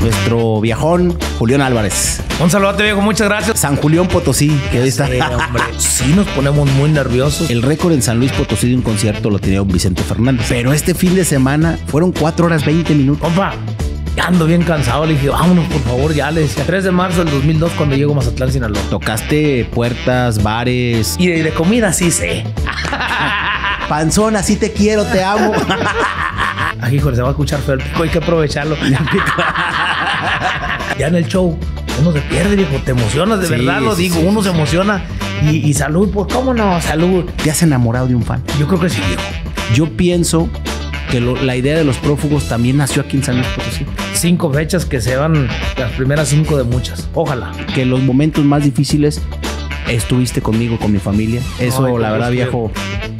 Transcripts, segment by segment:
nuestro viajón Julián Álvarez. Un saludote, viejo, muchas gracias. San Julián Potosí, que hoy está. Sí, hombre, sí nos ponemos muy nerviosos. El récord en San Luis Potosí de un concierto lo tenía un Vicente Fernández. Pero este fin de semana fueron 4 horas 20 minutos. Compa, ya ando bien cansado. Le dije, vámonos, por favor, ya. Le decía, 3 de marzo del 2002 cuando llego a Mazatlán, Sinaloa. Tocaste puertas, bares. Y de, de comida sí sé. Panzón, así te quiero, te amo. Aquí, hijo, se va a escuchar feo el pico, hay que aprovecharlo. Ya en el show, uno se pierde, viejo, te emocionas, de Sí, verdad lo sí, digo, sí, uno sí, se emociona. Y, y salud, pues, ¿cómo no? Salud. ¿Te has enamorado de un fan? Yo creo que sí, viejo. Yo pienso que lo- la idea de los prófugos también nació aquí en San Luis Potosí. Cinco fechas que se van las primeras cinco de muchas. Ojalá. Que los momentos más difíciles estuviste conmigo, con mi familia. Eso, Ay, la verdad, viejo,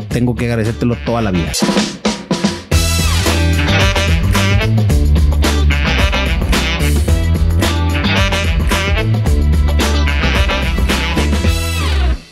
tengo que agradecértelo toda la vida.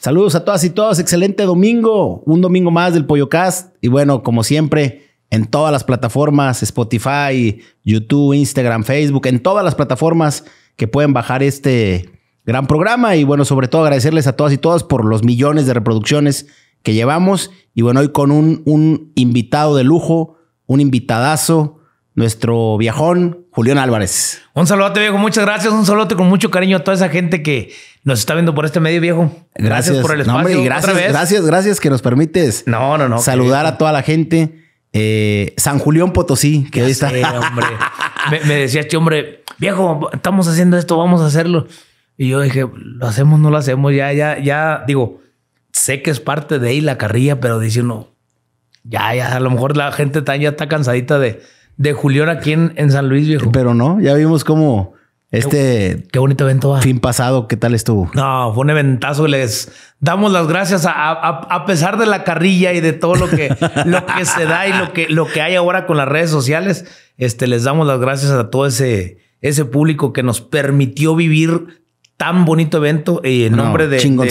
Saludos a todas y todos, excelente domingo, un domingo más del PolloCast y bueno, como siempre, en todas las plataformas, Spotify, YouTube, Instagram, Facebook, en todas las plataformas que pueden bajar este gran programa y bueno, sobre todo agradecerles a todas y todos por los millones de reproducciones que llevamos y bueno, hoy con un, un invitado de lujo, un invitadazo, nuestro viajón, Julián Álvarez. Un saludote, viejo. Muchas gracias. Un saludote con mucho cariño a toda esa gente que nos está viendo por este medio, viejo. Gracias, por el No, espacio. hombre, y otra gracias, vez. gracias, gracias que nos permites No, no, no. saludar a toda la gente. Eh, San Julián Potosí, que hoy está. Sí, hombre. Me, me decía este hombre, viejo, estamos haciendo esto, vamos a hacerlo. Y yo dije, lo hacemos, no lo hacemos. Ya, ya, ya, digo, sé que es parte de ahí la carrilla, pero dice uno, ya, ya, a lo mejor la gente está, ya está cansadita de, de Julián aquí en, en San Luis, viejo. Pero no, ya vimos cómo este Qué bonito evento va. fin pasado, ¿qué tal estuvo? No, fue un eventazo. Les damos las gracias a, a- a pesar de la carrilla y de todo lo que, lo que se da y lo que, lo que hay ahora con las redes sociales. Este, les damos las gracias a todo ese, ese público que nos permitió vivir tan bonito evento y en No, nombre de, de-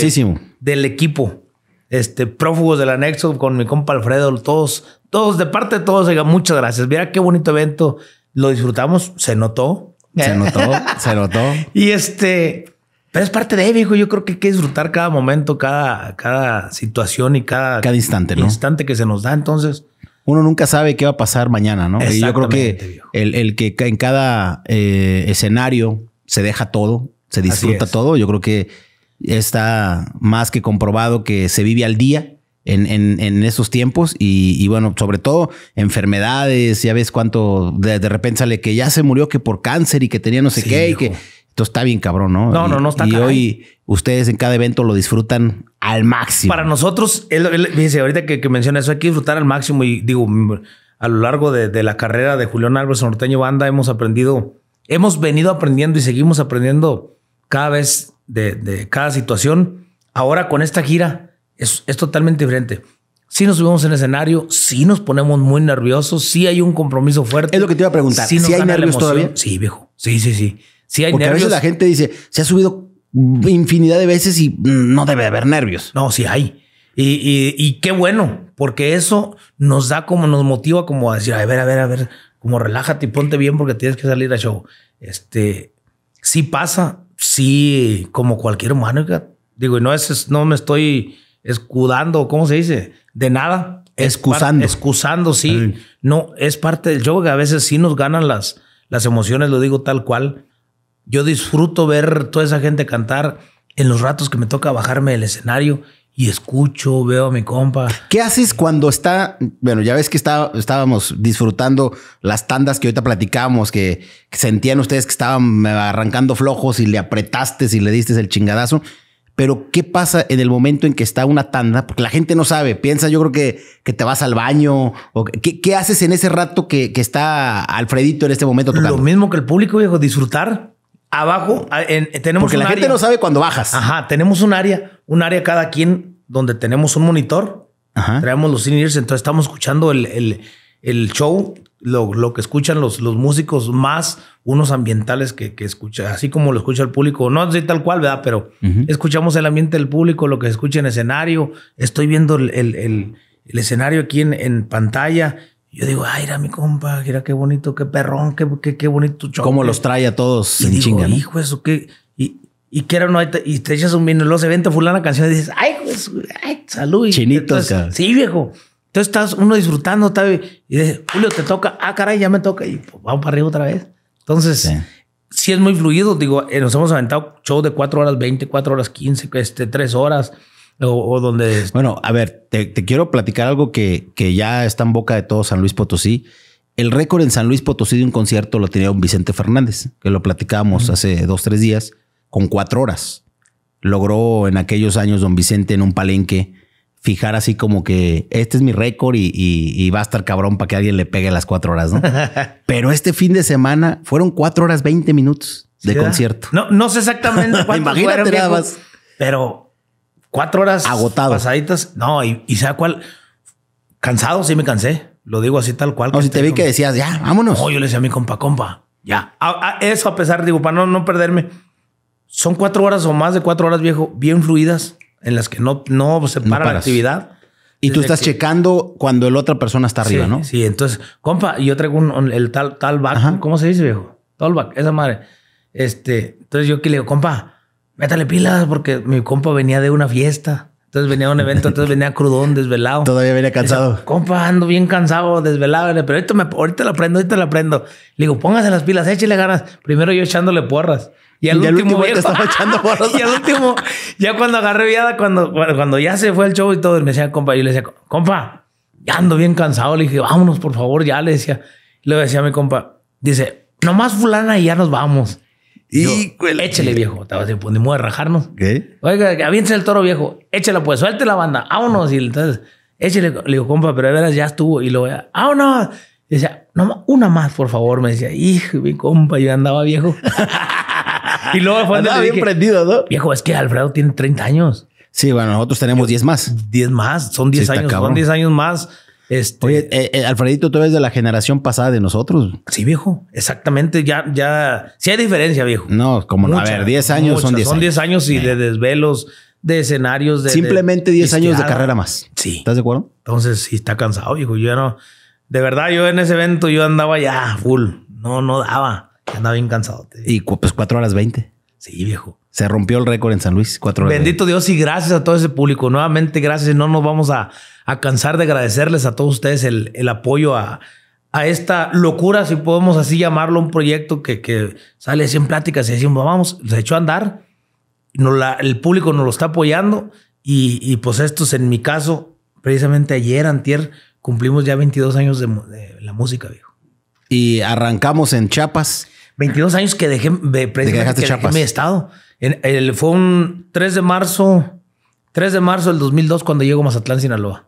del equipo. Este, prófugos del anexo con mi compa Alfredo, todos, todos, de parte de todos, oiga, muchas gracias. Mira qué bonito evento. Lo disfrutamos, se notó. Se notó, se notó. Y este, pero es parte de, viejo. Yo creo que hay que disfrutar cada momento, cada, cada situación y cada, Cada instante, ¿no? instante que se nos da. Entonces, Uno nunca sabe qué va a pasar mañana, ¿no? Y yo creo que el, el que en cada eh, escenario se deja todo, se disfruta todo. Yo creo que está más que comprobado que se vive al día. En, en, en esos tiempos y, y bueno, sobre todo enfermedades, ya ves cuánto de, de repente sale que ya se murió que por cáncer y que tenía no sé Sí, qué y que esto está bien cabrón, ¿no? No, no, no, está Y caray. hoy ustedes en cada evento lo disfrutan al máximo. para nosotros, él, él- fíjese, ahorita que, que menciona eso, hay que disfrutar al máximo. Y digo, a lo largo de, de la carrera de Julián Álvarez Norteño Banda, hemos aprendido, hemos venido aprendiendo y seguimos aprendiendo cada vez de, de cada situación. Ahora con esta gira es, es totalmente diferente. Sí nos subimos en escenario, sí nos ponemos muy nerviosos, sí hay un compromiso fuerte. Es lo que te iba a preguntar, ¿sí hay nervios todavía? Sí, viejo. Sí, sí, sí. Sí hay Porque a veces la gente dice, se ha subido infinidad de veces y no debe haber nervios. No, sí hay. Y, y- y qué bueno, porque eso nos da como, nos motiva como a decir, a ver, a ver, a ver, como relájate y ponte bien porque tienes que salir a show. Este, sí pasa, sí, como cualquier humano. Digo, y no es, no me estoy escudando, ¿cómo se dice? De nada. Es Excusando. par- excusando, sí. No, es parte del que a veces sí nos ganan las, las emociones, lo digo tal cual. Yo disfruto ver toda esa gente cantar en los ratos que me toca bajarme del escenario y escucho, veo a mi compa. ¿Qué haces cuando está, bueno, ya ves que está- estábamos disfrutando las tandas que ahorita platicamos, que, que sentían ustedes que estaban arrancando flojos y le apretaste y le diste el chingadazo? Pero ¿qué pasa en el momento en que está una tanda? Porque la gente no sabe, piensa yo creo que, que te vas al baño o ¿qué, qué haces en ese rato que, que está Alfredito en este momento tocando? Lo mismo que el público, viejo, disfrutar. Abajo en- tenemos Porque un la gente no sabe cuando bajas. Ajá, tenemos un área, un área cada quien donde tenemos un monitor. Ajá. Traemos los in-ears, entonces estamos escuchando el, el- el show, lo, lo que escuchan los, los músicos, más unos ambientales que, que escucha, así como lo escucha el público. No así tal cual, ¿verdad? Pero escuchamos el ambiente del público, lo que se escucha en escenario. Estoy viendo el, el- el- el escenario aquí en, en pantalla Yo digo, ay, era mi compa, mira qué bonito, qué perrón, qué, qué, qué bonito choque. Cómo los trae a todos y en digo, chinga, ¿no? hijo, eso qué. Y, y que era no, y te, echas un vino, se vente fulana canción y dices, ay, pues, ay, salud. Chinitos, entonces. Sí, viejo. Entonces estás uno disfrutando, está, y dice, Julio, te toca, ah, caray, ya me toca, y pues, vamos para arriba otra vez. Entonces, Sí. sí. es muy fluido. Digo, eh, nos hemos aventado show de 4 horas 20, 4 horas 15, este, 3 horas, o, o donde Bueno, a ver, te, te quiero platicar algo que, que ya está en boca de todo San Luis Potosí. El récord en San Luis Potosí de un concierto lo tenía un Vicente Fernández, que lo platicábamos hace dos, tres días, con cuatro horas. Logró en aquellos años don Vicente en un palenque fijar así como que este es mi récord y, y- y va a estar cabrón para que alguien le pegue las cuatro horas, ¿no? Pero este fin de semana fueron cuatro horas 20 minutos de ¿Sí, concierto. No, no sé exactamente Imagínate fueron, nada más. Pero cuatro horas Agotado. pasaditas. No, y, y ¿sabe cuál? Cansado, sí me cansé. Lo digo así tal cual. No, si te vi que decías, ya, vámonos. No, yo le decía a mi compa, compa, ya. A- a- eso a pesar, digo, para no, no perderme. Son cuatro horas o más de cuatro horas, viejo, bien fluidas, en las que no, no se para la actividad. y tú estás que- checando cuando la otra persona está arriba, sí, ¿no? Sí, entonces, compa, yo traigo un, un- el tal, tal back, Ajá. ¿cómo se dice, viejo? Tallback, esa madre. Este, entonces yo que le digo, compa, métale pilas, porque mi compa venía de una fiesta. Entonces venía a un evento, entonces venía crudón, desvelado. Todavía venía cansado. Compa, ando bien cansado, desvelado, pero ahorita, me, ahorita la prendo, ahorita la prendo. Le digo, póngase las pilas, échele ganas. Primero yo echándole porras. Y al Y último, estaba echando porras. y al último, ya cuando agarré viada, cuando, cuando ya se fue el show y todo, me decía, compa, yo le decía, compa, ya ando bien cansado. Le dije, vámonos, por favor, ya le decía. Le decía a mi compa, dice, nomás fulana y ya nos vamos. Y yo, échele, viejo. Estaba así, pues ni modo de rajarnos. ¿Qué? Oiga, aviéntese el toro viejo. Échela pues, suelte la banda. Vámonos. Y entonces, échele. Le digo, compa, pero de veras ya estuvo. Y luego, ya, vámonos. Y decía, no, una más, por favor. Me decía, hijo, mi compa, yo andaba viejo. y luego fue Andaba bien dije, prendido, ¿no? viejo, es que Alfredo tiene 30 años. Sí, bueno, nosotros tenemos 10 más. 10 más. Son 10 Sí, años. cabrón. Son 10 años más. Este, Oye, eh, eh, Alfredito, tú eres de la generación pasada de nosotros. sí, viejo. Exactamente. Ya, ya. Sí hay diferencia, viejo. No, como no. A ver, 10 años son mucha. 10 Son años. 10 años y de desvelos, de escenarios, de. Simplemente 10 años de carrera más. Sí. ¿Estás de acuerdo? Entonces sí está cansado, viejo. Yo ya no. De verdad, yo en ese evento yo andaba ya full. No, no daba. Andaba bien cansado. Y pues 4 horas 20. Sí, viejo. Se rompió el récord en San Luis. 4 horas Bendito Dios y gracias a todo ese público. Nuevamente, gracias. No nos vamos a, a cansar de agradecerles a todos ustedes el, el apoyo a, a esta locura, si podemos así llamarlo, un proyecto que, que sale así en pláticas y decimos, vamos, se echó a andar. Nos la- el público nos lo está apoyando y, y pues estos, en mi caso, precisamente ayer, antier, cumplimos ya 22 años de, de la música, viejo. 20. Y arrancamos en Chiapas. 22 años que dejé, de, dejaste que dejé mi estado. En- el- fue un 3 de marzo, 3 de marzo del 2002 cuando llego a Mazatlán, Sinaloa.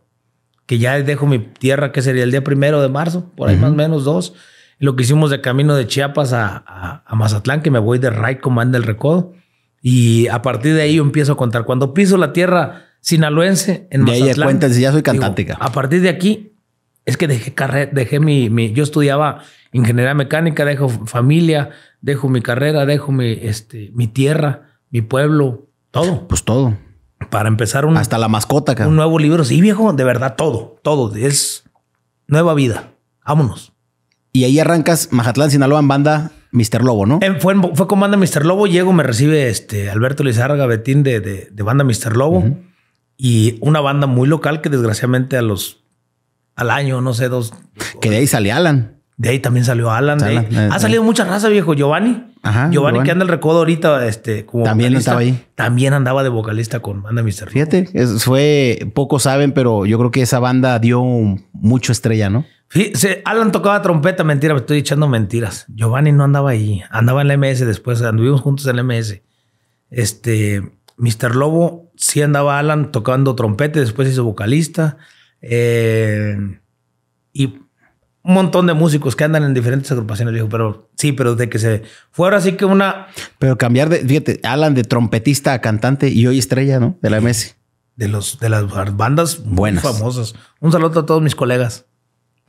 Que ya dejo mi tierra, que sería el día primero de marzo, por ahí más o menos dos. Lo que hicimos de camino de Chiapas a, a- a Mazatlán, que me voy de Ray Command del Recodo. Y a partir de ahí yo empiezo a contar. Cuando piso la tierra sinaloense en De Mazatlán. cuentas, ya soy cantante, digo, a partir de aquí es que dejé carrera, dejé mi, mi- yo estudiaba ingeniería mecánica, dejo familia, dejo mi carrera, dejo mi, este, mi tierra, mi pueblo, todo. Pues todo. Para empezar un, Hasta la mascota, un nuevo libro. Sí, viejo, de verdad, todo, todo. Es nueva vida. Vámonos. Y ahí arrancas Majatlán, Sinaloa en banda Mr. Lobo, ¿no? Eh, Fue, fue con banda Mr. Lobo. Llego, me recibe este Alberto Lizárraga Betín de, de, de banda Mr. Lobo. Y una banda muy local que desgraciadamente a los al año, no sé, dos. Que de ahí sale Alan. De ahí también salió Alan. de ahí- Alan, eh, ha eh. salido mucha raza, viejo. Giovanni. Ajá, Giovanni, Giovanni. que anda el recodo ahorita, este, como También vocalista, estaba ahí. También andaba de vocalista con banda Mr. Lobo. Fíjate, es- fue, pocos saben, pero yo creo que esa banda dio mucho estrella, ¿no? Fíjese, Alan tocaba trompeta, mentira, me estoy echando mentiras. Giovanni no andaba ahí, andaba en la MS después, anduvimos juntos en la MS. Este, Mr. Lobo sí andaba Alan tocando trompeta, después hizo vocalista. eh, y un montón de músicos que andan en diferentes agrupaciones, dijo, pero sí, pero de que se fuera así que una Pero cambiar de, fíjate, Alan de trompetista a cantante y hoy estrella, ¿no? De la MS. de los de las bandas Buenas. famosas. Un saludo a todos mis colegas.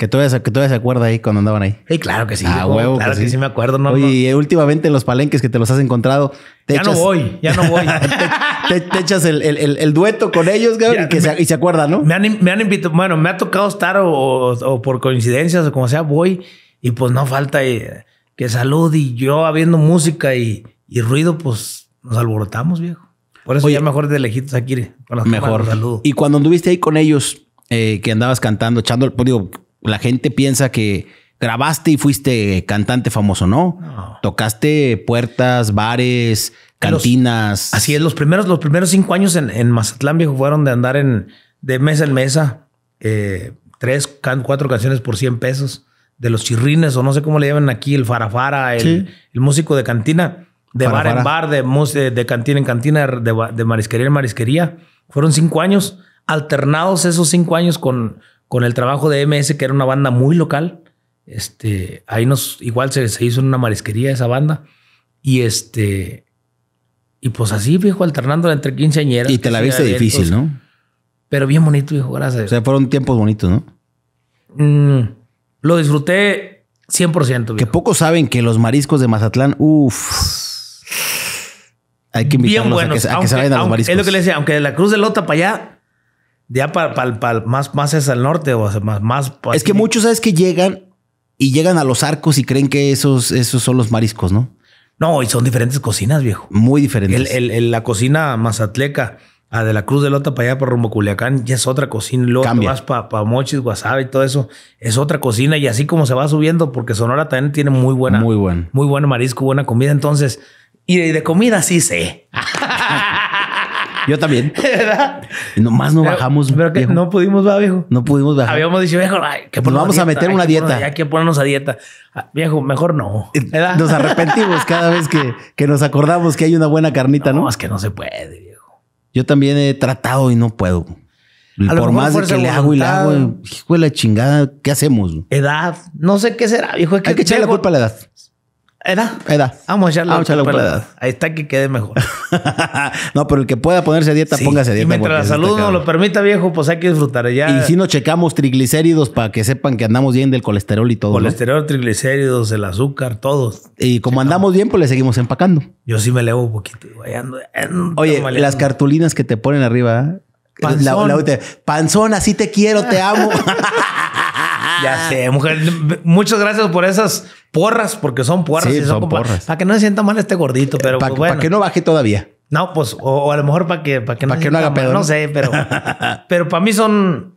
Que todavía, se- que todavía se acuerda ahí cuando andaban ahí. Sí, claro que sí. Ah, huevo Claro que que, sí. sí. me acuerdo. No, Oye, no. y últimamente en los palenques que te los has encontrado, te Ya echas, no voy, ya no voy. te, te echas el, el- el- el dueto con ellos, Ya, y, que me- se, y se acuerdan, ¿no? Me han, me han invitado, bueno, me ha tocado estar o, o- o por coincidencias o como sea, voy y pues no falta eh, que salud y yo habiendo música y, y ruido, pues nos alborotamos, viejo. Por eso Oye. ya mejor de lejitos aquí. Con las Mejor. cámaras, saludo. Y cuando anduviste ahí con ellos, eh, que andabas cantando, echando, pues digo, la gente piensa que grabaste y fuiste cantante famoso, ¿no? No. Tocaste puertas, bares, los- cantinas. Así es, los primeros, los primeros cinco años en, en Mazatlán, viejo, fueron de andar en de mesa en mesa, eh, tres, can- cuatro canciones por 100 pesos, de los chirrines, o no sé cómo le llaman aquí, el farafara, el, Sí. el músico de cantina, de bar en bar, de, de, de cantina en cantina, de, de marisquería en marisquería. Fueron cinco años, alternados esos cinco años con, con el trabajo de MS, que era una banda muy local. Este, ahí nos, igual se, se hizo en una marisquería esa banda. Y este, y pues así, viejo, alternando entre quinceañeras. y te la que viste difícil, ¿no? Pero bien bonito, viejo, gracias. O sea, fueron tiempos bonitos, ¿no? Mm, lo disfruté 100%. Que viejo. pocos saben que los mariscos de Mazatlán, uff. Hay que Bien invitarlos buenos. a que, a que aunque- se vayan a los mariscos. Es lo que le decía, aunque de la Cruz de Lota para allá, ya para, más, más es al norte, o sea, más, más pa- Es que muchos, ¿sabes? Que llegan y llegan a los arcos y creen que esos, esos son los mariscos, ¿no? No, y son diferentes cocinas, viejo. Muy diferentes. El, el- el- la cocina mazatleca, a de la Cruz de Lota para allá, por rumbo Culiacán, ya es otra cocina. Luego te Cambia. vas para Mochis, Guasave y todo eso, es otra cocina. Y así como se va subiendo, porque Sonora también tiene muy buena, Muy bueno. muy buen marisco, buena comida. Entonces, y de, de comida sí sé. Yo también. ¿Verdad? Y nomás no bajamos. Pero que viejo. no pudimos, va, viejo. No pudimos bajar. Habíamos dicho, viejo, ay, que Nos vamos a meter hay una que dieta. ponernos- hay que ponernos a dieta. Ah, Viejo, mejor no. ¿verdad? Nos arrepentimos cada vez que, que nos acordamos que hay una buena carnita, ¿no? No, es que no se puede, viejo. Yo también he tratado y no puedo. Y A por más de que le hago y le hago, hijo de la chingada, ¿qué hacemos? Edad, no sé qué será, viejo. Es Hay que echarle la culpa a la edad. Edad. Edad. Vamos a echarle, Vamos a echarle a la edad. Ahí está que quede mejor. no, pero el que pueda ponerse a dieta, Sí. póngase a dieta. Y mientras la salud nos lo permita, viejo, pues hay que disfrutar. Ya Y si nos checamos triglicéridos para que sepan que andamos bien del colesterol y todo. ¿no? colesterol, triglicéridos, el azúcar, todos. Y como andamos bien, pues le seguimos empacando. Yo sí me elevo un poquito. ando- ando Oye, las cartulinas que te ponen arriba. ¿eh? Panzón. La- la última, Panzón, así te quiero, te amo. Ya sé, mujer. Muchas gracias por esas porras, porque son porras. Sí, y son como pa- porras. Para que no se sienta mal este gordito, pero Para pues, bueno. que no baje todavía. No, pues, o, o a lo mejor para que, para que Pa' se que no haga pedo, No ¿no? sé, pero, pero para mí son.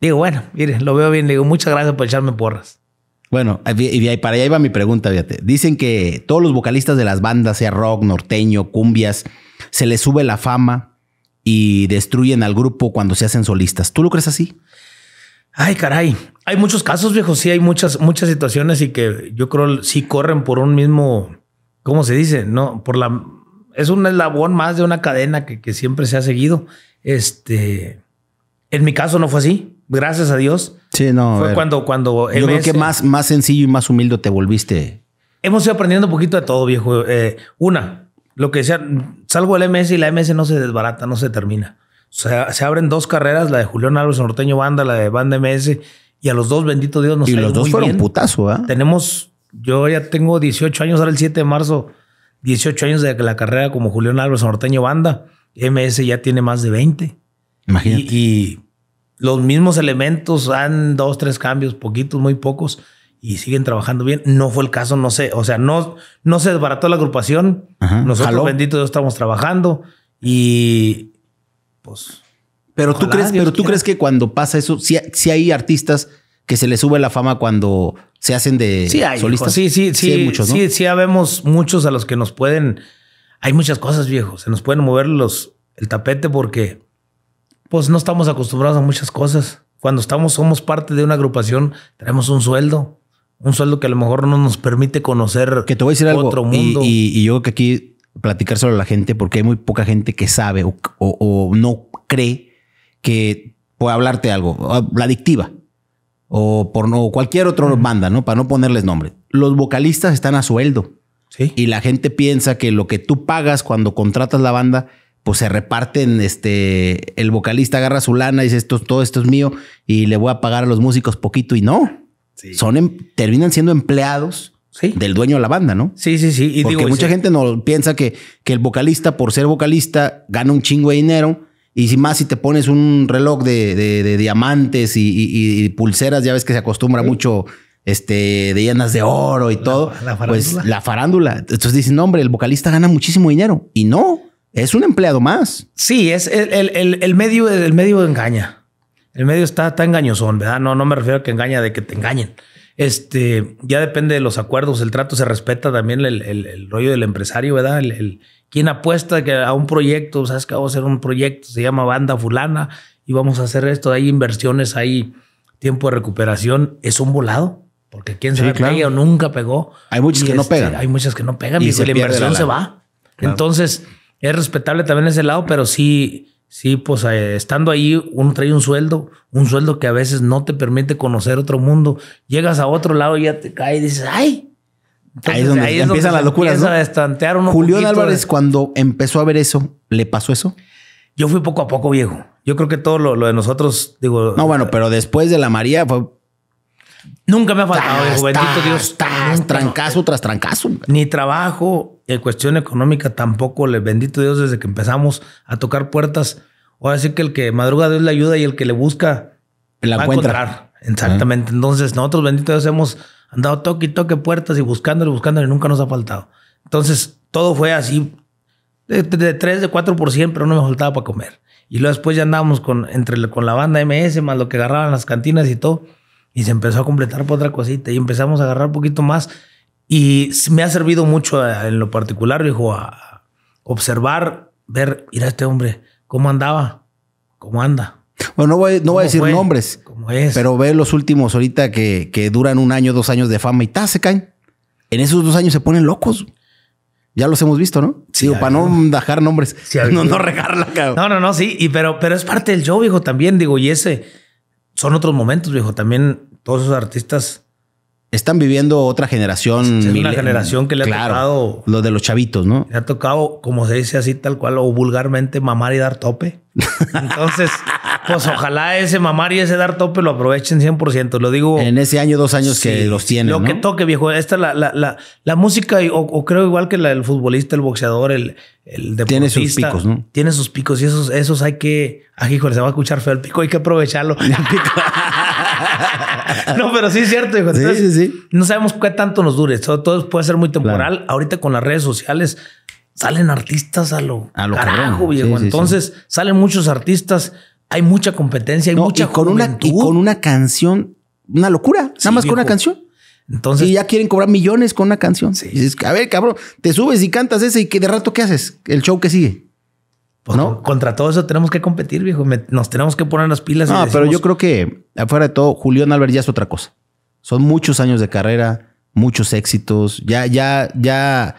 Digo, bueno, mire, lo veo bien. Digo, muchas gracias por echarme porras. Bueno, y y para allá iba mi pregunta, fíjate. Dicen que todos los vocalistas de las bandas, sea rock, norteño, cumbias, se les sube la fama y destruyen al grupo cuando se hacen solistas. ¿Tú lo crees así? Ay, caray. Hay muchos casos, viejo. Sí, hay muchas, muchas situaciones y que yo creo sí corren por un mismo. ¿Cómo se dice? No, por la. Es un eslabón más de una cadena que, que siempre se ha seguido. Este. En mi caso no fue así. Gracias a Dios. Sí, no. fue cuando, cuando Yo creo que más, más sencillo y más humilde te volviste. Hemos ido aprendiendo un poquito de todo, viejo. Eh, una, lo que decía, salgo del MS y la MS no se desbarata, no se termina. O sea, se abren dos carreras, la de Julián Álvarez Norteño Banda, la de Banda MS, y a los dos, bendito Dios, nos y los dos muy fueron bien. putazo, ¿ah? Tenemos, yo ya tengo 18 años, ahora el 7 de marzo, 18 años de la carrera como Julián Álvarez Norteño Banda. MS ya tiene más de 20. Imagínate. Y, y los mismos elementos han dos, tres cambios, poquitos, muy pocos, y siguen trabajando bien. No fue el caso, no sé. O sea, no, no se desbarató la agrupación. Ajá, Nosotros, jaló. bendito Dios, estamos trabajando. Y pues. pero tú crees, Dios pero tú quiera. crees que cuando pasa eso, si hay artistas que se les sube la fama cuando se hacen de Sí, hay, solistas. viejo. Sí, sí, sí. hay muchos, ¿no? Sí, sí, habemos muchos a los que nos pueden. Hay muchas cosas, viejo. Se nos pueden mover los, el tapete porque, pues, no estamos acostumbrados a muchas cosas. Cuando estamos, somos parte de una agrupación, tenemos un sueldo. Un sueldo que a lo mejor no nos permite conocer Que te voy a decir algo. otro y- mundo. Y, y yo creo que aquí platicárselo a la gente porque hay muy poca gente que sabe o, o- o no cree que puede hablarte algo. La adictiva. O por no, cualquier otra banda, ¿no? Para no ponerles nombre. Los vocalistas están a sueldo. sí. Y la gente piensa que lo que tú pagas cuando contratas la banda, pues se reparten, este, el vocalista agarra su lana y dice, esto, todo esto es mío y le voy a pagar a los músicos poquito y no. Son, em, terminan siendo empleados del dueño de la banda, ¿no? Sí, sí, sí. Y Porque mucha gente no piensa que, que el vocalista, por ser vocalista, gana un chingo de dinero. Y si más si te pones un reloj de, de, diamantes y, pulseras, ya ves que se acostumbra mucho este, de llenas de oro y todo. La pues la farándula. Entonces dicen, no, hombre, el vocalista gana muchísimo dinero. Y no, es un empleado más. Sí, es el, el, el medio, el medio engaña. El medio está, está engañosón, ¿verdad? No, no me refiero a que engaña de que te engañen. Este, ya depende de los acuerdos, el trato se respeta también el, el, rollo del empresario, ¿verdad? El, quien apuesta que a un proyecto, sabes que vamos a hacer un proyecto, se llama banda fulana y vamos a hacer esto, hay inversiones, hay tiempo de recuperación, es un volado. Porque quién sabe sí, o nunca pegó. Hay muchas que no este, pegan. Hay muchas que no pegan y, la inversión se va. Entonces, es respetable también ese lado, pero sí, Sí, pues eh, estando ahí, uno trae un sueldo, un sueldo que a veces no te permite conocer otro mundo. Llegas a otro lado y ya te cae y dices, ¡ay! ahí es donde empiezan las locuras. ¿no? a Julián Álvarez, cuando empezó a ver eso, ¿le pasó eso? Yo fui poco a poco viejo. Yo creo que todo lo, de nosotros, digo. No, bueno, pero después de la María fue. Nunca me ha faltado. Bendito Dios. trancazo tras trancazo. Ni trabajo, en cuestión económica tampoco, le bendito Dios, desde que empezamos a tocar puertas. Ahora sí que el que madruga Dios le ayuda y el que le busca la va encuentra. a encontrar. Exactamente. Entonces, nosotros, bendito Dios, hemos andado toque y toque puertas y buscándole, buscándole y nunca nos ha faltado. Entonces, todo fue así, de, de 3, de 4 por pero no me faltaba para comer. Y luego después ya andábamos con, entre, con la banda MS, más lo que agarraban las cantinas y todo. Y se empezó a completar por otra cosita. Y empezamos a agarrar un poquito más. Y me ha servido mucho eh, en lo particular, viejo, a observar, ver, mira este hombre, cómo andaba, cómo anda. Bueno, no voy, no voy a decir nombres, pero ve los últimos ahorita que, que, duran un año, dos años de fama y ta, se caen. En esos dos años se ponen locos. Ya los hemos visto, ¿no? Sí, para no dejar nombres. no, no regarla, cabrón. No, no, no, sí. Y pero, pero es parte del show, viejo, también. Digo, y ese son otros momentos, viejo. También todos esos artistas están viviendo otra generación. Es una generación que le ha tocado. Lo de los chavitos, ¿no? Le ha tocado, como se dice así, tal cual, o vulgarmente, mamar y dar tope. Entonces, pues ojalá ese mamar y ese dar tope lo aprovechen 100%. Lo digo. En ese año, dos años que los tienen. Lo que toque, viejo. Esta la, la, la, la música, o, creo igual que la del futbolista, el boxeador, el, el deportista. Tiene sus picos, ¿no? Tiene sus picos y esos, esos hay que. Ah, híjole, se va a escuchar feo el pico, hay que aprovecharlo. no, pero sí es cierto, hijo. sí, sí, sí. No sabemos qué tanto nos dure. Todo, puede ser muy temporal. Ahorita con las redes sociales salen artistas a lo, a lo carajo, viejo. Entonces salen muchos artistas. Hay mucha competencia, hay mucha con una Y con una canción, una locura. Nada más con una canción. Entonces, y ya quieren cobrar millones con una canción. Sí. dices, a ver, cabrón, te subes y cantas ese y que de rato, ¿qué haces? El show que sigue. Pues ¿No? Contra todo eso tenemos que competir, viejo. Nos tenemos que poner las pilas. No, pero yo creo que afuera de todo, Julián Álvarez ya es otra cosa. Son muchos años de carrera, muchos éxitos. Ya, ya, ya,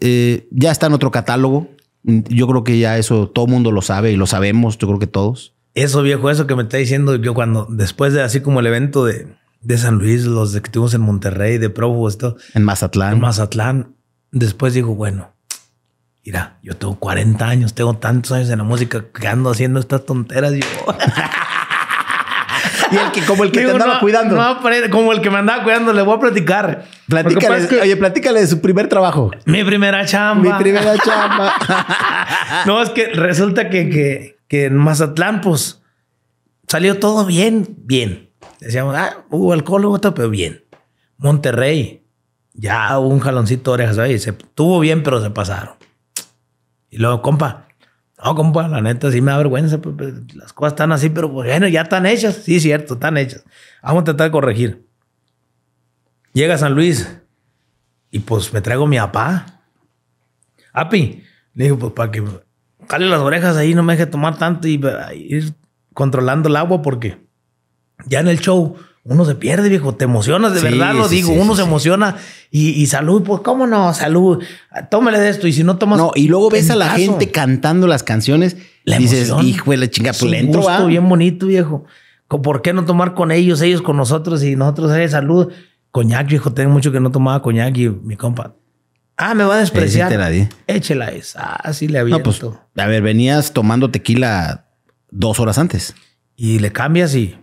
eh, ya está en otro catálogo. Yo creo que ya eso todo el mundo lo sabe y lo sabemos. Yo creo que todos. Eso, viejo, eso que me está diciendo yo cuando después de así como el evento de, de San Luis, los de que tuvimos en Monterrey, de Prófugos, esto. En Mazatlán. En Mazatlán. Después digo, bueno, Mira, yo tengo 40 años, tengo tantos años en la música que ando haciendo estas tonteras. y el que, como el que te andaba cuidando. como el que me andaba cuidando, le voy a platicar. Platícale, oye, platícale de su primer trabajo. Mi primera chamba. Mi primera chamba. no, es que resulta que, que, que en Mazatlán, pues, salió todo bien, bien. Decíamos, ah, hubo alcohol, pero bien. Monterrey, ya hubo un jaloncito de orejas ahí. Se tuvo bien, pero se pasaron. Y luego, compa, no, compa, la neta sí me da vergüenza. Las cosas están así, pero pues, bueno, ya están hechas. Sí, cierto, están hechas. Vamos a tratar de corregir. Llega San Luis y pues me traigo mi papá. Api, le digo, pues para que cale las orejas ahí, no me deje tomar tanto y ir controlando el agua porque ya en el show uno se pierde, viejo. Te emocionas, de verdad lo digo. uno se emociona y, salud, pues cómo no, salud. Tómale de esto. Y si no tomas. No, y luego ves a la gente cantando las canciones. Le dices, hijo de la chinga, pues le entro, gusto bien bonito, viejo. ¿Por qué no tomar con ellos, ellos con nosotros y nosotros, eh, salud? Coñac, viejo, tengo mucho que no tomaba coñac y mi compa. Ah, me va a despreciar. Sí, la di. Échela esa. Así le aviento. No, pues, a ver, venías tomando tequila dos horas antes. Y le cambias y...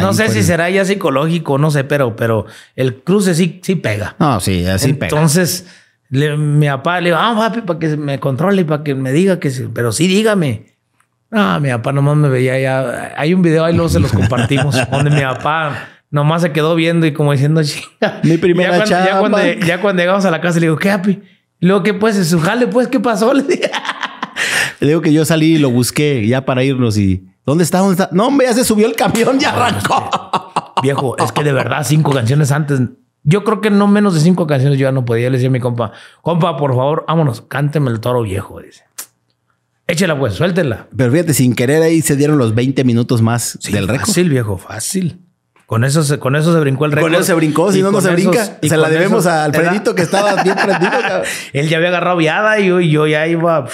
No sé si el- será ya psicológico, no sé, pero, pero el cruce sí, sí pega. No, sí, así pega. Entonces, le- mi papá le digo, ah, papi, para que me controle para que me diga que sí, pero sí dígame. No, mi papá nomás me veía ya. Hay un video ahí, luego se los compartimos, donde mi papá nomás se quedó viendo y como diciendo, chinga. Mi primera ya cuando, ya, chamba. cuando, ya cuando llegamos a la casa le digo, ¿qué, papi? Luego, ¿qué pues? Su jale, pues, ¿qué pasó? Le digo que yo salí y lo busqué ya para irnos y... ¿Dónde está? ¿Dónde está? No, hombre, ya se subió el camión, ya arrancó. Viejo, es que de verdad, cinco canciones antes. Yo creo que no menos de cinco canciones yo ya no podía. Le decía a mi compa, compa, por favor, vámonos, cánteme el toro viejo. Dice, échela pues, suéltela. Pero fíjate, sin querer ahí se dieron los 20 minutos más Sí, del récord. Fácil, viejo, fácil. Con eso se, con eso se brincó el récord. Con eso se brincó, si Y no, no se esos- brinca. y Se la debemos esos- a Alfredito que estaba bien prendido. Él ya había agarrado viada y yo, y yo ya iba.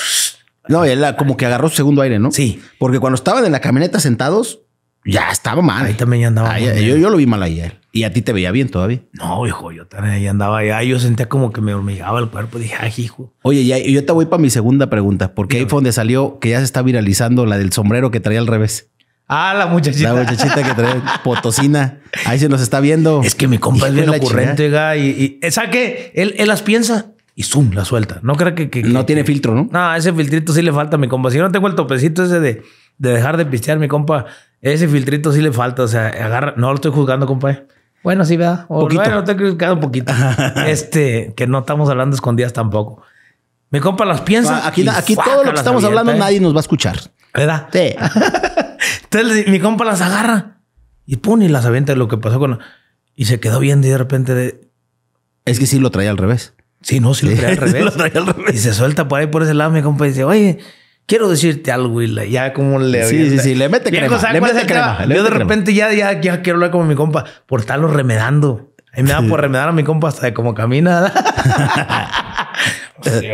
No, él como que agarró su segundo aire, ¿no? Sí. Porque cuando estaban en la camioneta sentados, ya estaba mal. Ahí también ya andaba. Ay, muy yo, lo vi mal ayer. Y a ti te veía bien todavía. No, hijo, yo también ahí andaba ya. Yo sentía como que me hormigaba el cuerpo. Dije, ay, hijo. Oye, ya, yo te voy para mi segunda pregunta, porque ahí fue donde salió que ya se está viralizando la del sombrero que traía al revés. Ah, la muchachita. La muchachita que traía potosina. Ahí se nos está viendo. Es que mi compa es bien ocurrente, y, y ¿sabe qué? Él, él las piensa y zoom, la suelta. No creo que, que- No que- tiene filtro, ¿no? No, ese filtrito sí le falta a mi compa. Si yo no tengo el topecito ese de, de dejar de pistear, mi compa, ese filtrito sí le falta. O sea, agarra. No lo estoy juzgando, compa. ¿eh? Bueno, sí, ¿verdad? O Poquito. bueno, te he juzgado un poquito. este, que no estamos hablando escondidas tampoco. Mi compa las piensa. Ah, Aquí, y aquí todo lo que estamos avienta, hablando ¿eh? nadie nos va a escuchar. ¿Verdad? Sí. Entonces mi compa las agarra y pone y las avienta lo que pasó con. Y se quedó viendo y de repente de. Es que sí lo traía al revés. Sí, no, sí lo trae al revés. lo trae al revés. Y se suelta por ahí por ese lado, mi compa y dice, oye, quiero decirte algo, y ya como le Sí, sí, sí, le mete crema, ¿sabe le mete crema, Yo de crema. repente ya, ya, ya quiero hablar con mi compa por estarlo remedando. Ahí me da por remedar a mi compa hasta de como camina. Sí,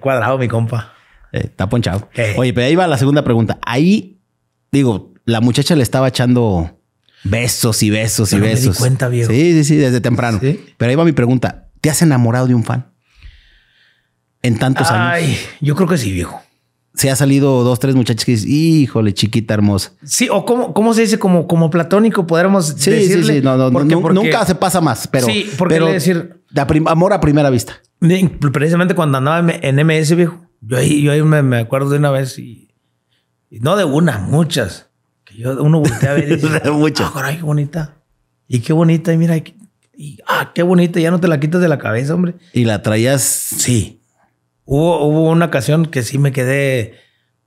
cuadrado mi compa. Eh, está ponchado. Eh. Oye, pero ahí va la segunda pregunta. Ahí, digo, la muchacha le estaba echando besos y besos y no me di besos. cuenta, viejo. Sí, sí, sí, desde temprano. Sí. Pero ahí va mi pregunta. ¿Te has enamorado de un fan? En tantos años. Ay, yo creo que sí, viejo. Se ha salido dos, tres muchachas que dicen, híjole, chiquita hermosa. Sí, o cómo, cómo se dice, como, como platónico, podríamos Sí, decirle. sí, sí. No, no, Porque- nu- porque- Nunca se pasa más, pero. Sí, porque pero le decir- de amor a primera vista. Precisamente cuando andaba en MS, viejo. Yo ahí, yo ahí me, me acuerdo de una vez y, y no de una, muchas. Que yo, uno voltea a ver y dice, Muchas. "Ah, caray, qué bonita. Y qué bonita. Y mira, y, ah, qué bonita. Ya no te la quitas de la cabeza, hombre. Y la traías. Sí. Hubo, hubo una ocasión que sí me quedé,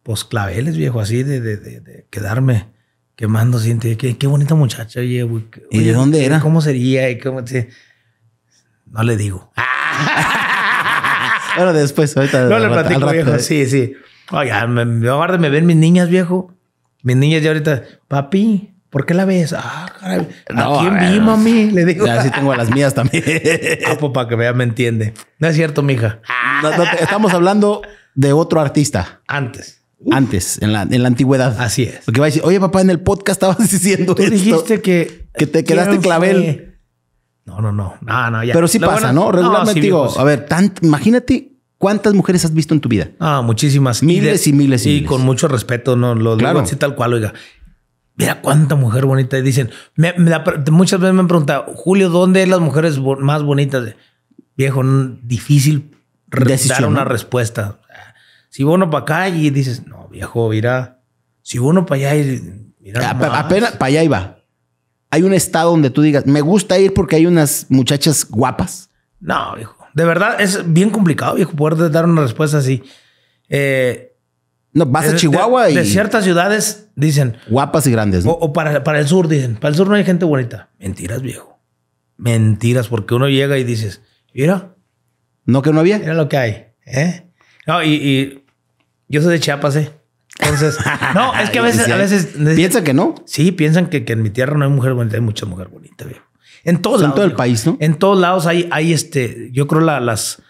pues, claveles, viejo, así de, de, de, de quedarme quemando. de Qué, qué bonita muchacha, oye, güey. ¿Y de Oye, dónde ¿qué- era? ¿Cómo sería? Y cómo, sí. No le digo. Bueno, después, ahorita. No le rato- platico, rato, viejo. eh. Sí, sí. Oiga, me, me, me ven mis niñas, viejo. Mis niñas ya ahorita, papi, ¿por qué la ves? Ah, caray. ¿A No, quién a vi, mami? Le digo. Ya sí tengo a las mías también. Ah, pues para que vea, me entiende. No es cierto, mija. No, estamos hablando de otro artista Antes. antes, en la, en la antigüedad. Así es. Porque va a decir, oye, papá, en el podcast estabas diciendo Tú esto. dijiste que... que te quedaste ¿quién clavel. fue? No, no, no. No, no, ya. Pero sí Lo pasa, bueno- ¿no? Regularmente sí, digo, sí. a ver, imagínate cuántas mujeres has visto en tu vida. Ah, muchísimas. Miles y miles y Y miles. con mucho respeto, ¿no? Lo Claro. digo así tal cual, oiga. Mira cuánta mujer bonita. Y dicen, me- me muchas veces me han preguntado, Julio, ¿dónde es las mujeres bo- más bonitas? Viejo, difícil Decisión, dar una ¿no? respuesta. Si uno para acá y dices, no, viejo, mira. Si uno para allá y mira. Ap- nomás. apenas para allá iba. Hay un estado donde tú digas, me gusta ir porque hay unas muchachas guapas. No, viejo. De verdad es bien complicado, viejo, poder dar una respuesta así. Eh, No, vas a Chihuahua de, y de ciertas ciudades dicen, guapas y grandes. ¿no? o para, para el sur dicen, para el sur no hay gente bonita. Mentiras, viejo. Mentiras, porque uno llega y dices, mira, ¿No que no había? mira lo que hay. ¿eh? No, y, y yo soy de Chiapas, ¿eh? Entonces, no, es que a veces, a veces Piensa que no. Sí, piensan que, que en mi tierra no hay mujer bonita, hay mucha mujer bonita, viejo. En todos O sea, en lados. todo el viejo. país, ¿no? En todos lados hay, hay este, yo creo la, las,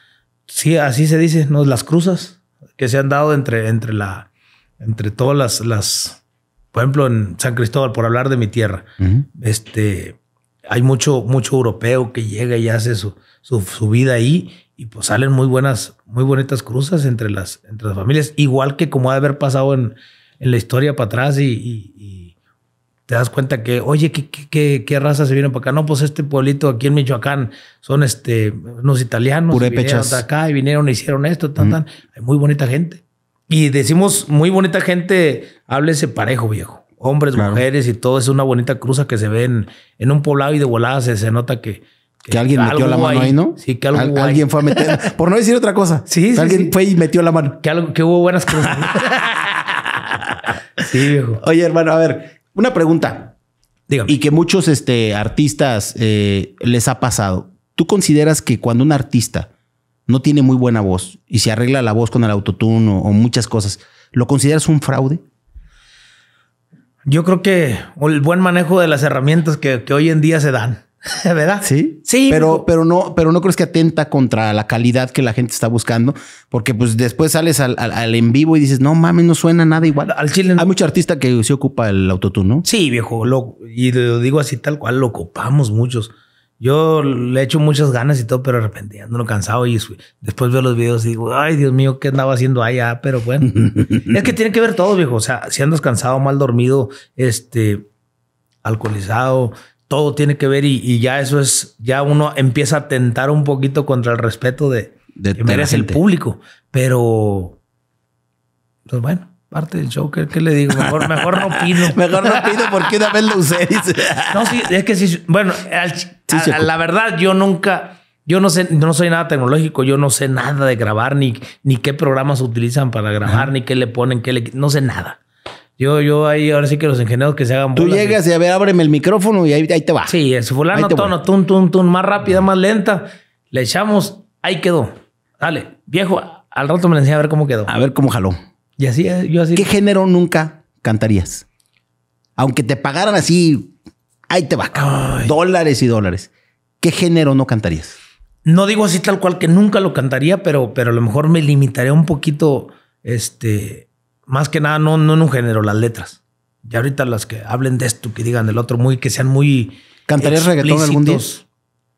sí, así se dice, ¿no? Las cruzas que se han dado entre, entre la, entre todas las, las, por ejemplo, en San Cristóbal, por hablar de mi tierra, este, hay mucho, mucho europeo que llega y hace su, su, su vida ahí. Y y pues salen muy buenas, muy bonitas cruzas entre las, entre las familias, igual que como ha de haber pasado en, en la historia para atrás y, y- y te das cuenta que, oye, ¿qué, qué, qué, qué raza se viene para acá? No, pues este pueblito aquí en Michoacán son este, unos italianos. vinieron Purépechas. de acá y vinieron y hicieron esto, tan, tan. Hay muy bonita gente. Y decimos muy bonita gente, háblese parejo, viejo. Hombres, Claro. mujeres y todo es una bonita cruza que se ve en, en un poblado y de volada se, se nota que, Que alguien metió la mano ahí, ¿no? Sí, que algo Al- ahí. alguien fue a meter. por no decir otra cosa. Sí, sí, Alguien sí. fue y metió la mano. Que, algo, que hubo buenas cruzas. sí, viejo. Oye, hermano, a ver, una pregunta. Dígame. Y que muchos este, artistas eh, les ha pasado. ¿Tú consideras que cuando un artista no tiene muy buena voz y se arregla la voz con el autotune o, o muchas cosas, ¿lo consideras un fraude? Yo creo que el buen manejo de las herramientas que, que hoy en día se dan, ¿verdad? Sí. Sí, Pero, pero no, pero no crees que atenta contra la calidad que la gente está buscando, porque pues después sales al, al- al en vivo y dices, no mames, no suena nada igual. Al chile. Hay mucho artista que se ocupa el autotune, ¿no? Sí, viejo. Lo, y lo digo así tal cual, lo ocupamos muchos. Yo le echo muchas ganas y todo, pero de repente ando cansado y después veo los videos y digo, ay, Dios mío, ¿qué andaba haciendo allá? Pero bueno, es que tiene que ver todo, viejo. O sea, si andas cansado, mal dormido, este, alcoholizado, todo tiene que ver y, y ya eso es, ya uno empieza a tentar un poquito contra el respeto de, De- que merece el público. Pero, pues bueno, parte del show, ¿qué, qué le digo? Mejor, mejor no opino. Mejor no pido porque una vez lo usé. No, sí, es que sí. Bueno, al- a la verdad, yo nunca, yo no sé, no soy nada tecnológico, yo no sé nada de grabar, ni, ni qué programas utilizan para grabar, ni qué le ponen, qué le, no sé nada. Yo, yo ahí, ahora sí que los ingenieros que se hagan Tú bolas llegas y a ver, ábreme el micrófono y ahí, ahí te va. Sí, es fulano, tono, tun, tun, tun, más rápida, más lenta. Le echamos, ahí quedó. Dale, viejo, al rato me le enseña a ver cómo quedó. A ver cómo jaló. Y así, eh, yo así. ¿Qué género nunca cantarías? Aunque te pagaran así, ahí te va, cabrón. Dólares y dólares. ¿Qué género no cantarías? No digo así tal cual que nunca lo cantaría, pero, pero a lo mejor me limitaría un poquito, este, más que nada, no, no en un género, las letras. Ya ahorita las que hablen de esto, que digan del otro, muy, que sean muy. ¿Cantarías reggaetón algún día?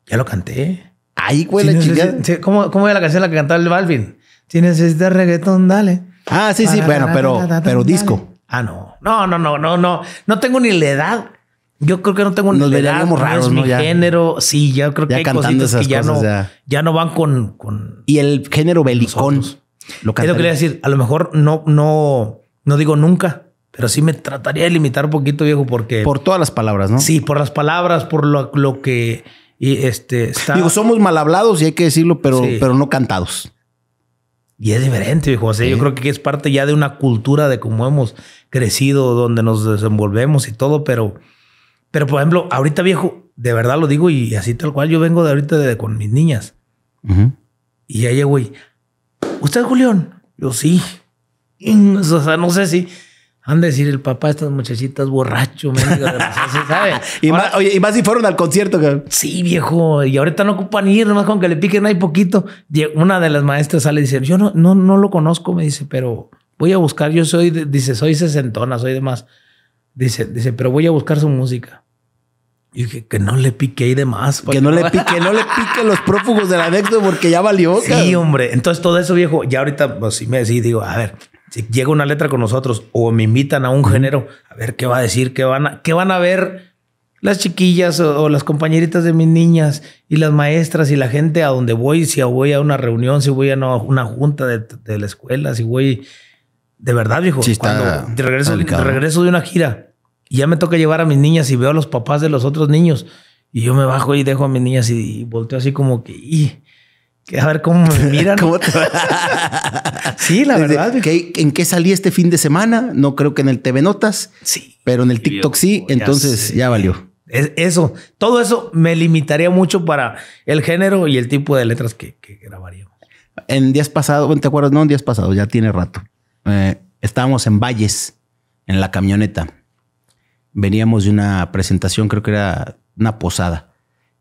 Ya lo canté. Ahí, güey, Si la ¿Cómo, ¿Cómo era la canción la que cantaba el Balvin? Si necesitas reggaetón, dale. Ah, sí, sí, bueno, pero, pero disco. Ah, no. No, no, no, no, no. No tengo ni la edad. Yo creo que no tengo ni Nos la edad. raros, ¿no? mi Ya. género. Sí, ya creo que Ya hay cantando cositas esas que ya cosas, no, ya. ya. no van con, con Y el género belicón. Nosotros. Lo Es lo que quería decir. A lo mejor no, no, no digo nunca, pero sí me trataría de limitar un poquito, viejo, porque Por todas las palabras, ¿no? sí, por las palabras, por lo, lo que y este está. Digo, somos mal hablados y hay que decirlo, pero, Sí. pero no cantados. Y es diferente, viejo. O sea, yo creo que es parte ya de una cultura de cómo hemos crecido, donde nos desenvolvemos y todo, pero, pero por ejemplo, ahorita viejo, de verdad lo digo y así tal cual, yo vengo de ahorita de, con mis niñas Ujú. y ya llego y, ¿usted es Julián? Yo sí. Mm, O sea, no sé si han de decir el papá de estas muchachitas borracho, mendigo, demasiado, ¿sí ¿sabe? Y, Ahora- más, oye, y más si fueron al concierto. cabrón. Sí, viejo. Y ahorita no ocupan ir, nomás con que le piquen ahí poquito. Una de las maestras sale y dice, yo no, no, no lo conozco, me dice, pero voy a buscar, yo soy, dice, soy sesentona, soy de más. Dice, dice, pero voy a buscar su música. Y dije, que no le pique ahí de más. Que no le pique, no le pique los prófugos del anexo porque ya valió. Sí, cabrón. hombre. Entonces todo eso, viejo, ya ahorita, pues sí me sí, digo, a ver, si llega una letra con nosotros o me invitan a un género, a ver qué va a decir, qué van a, qué van a ver las chiquillas o, o las compañeritas de mis niñas y las maestras y la gente a donde voy, si voy a una reunión, si voy a una, una junta de, de la escuela, si voy de verdad, viejo. Sí, está cuando de regreso, regreso de una gira y ya me toca llevar a mis niñas y veo a los papás de los otros niños y yo me bajo y dejo a mis niñas y, volteo así como que, "Y, que a ver cómo me miran. ¿Cómo te Sí, la Desde- verdad. ¿qué- ¿En qué salí este fin de semana? No creo que en el TV Notas, Sí. pero en el TikTok sí. Ya Entonces sé. ya valió. Es- eso, todo eso me limitaría mucho para el género y el tipo de letras que, que grabaríamos. En días pasados, ¿te acuerdas? No, en días pasados, ya tiene rato. Eh, estábamos en Valles, en la camioneta. Veníamos de una presentación, creo que era una posada.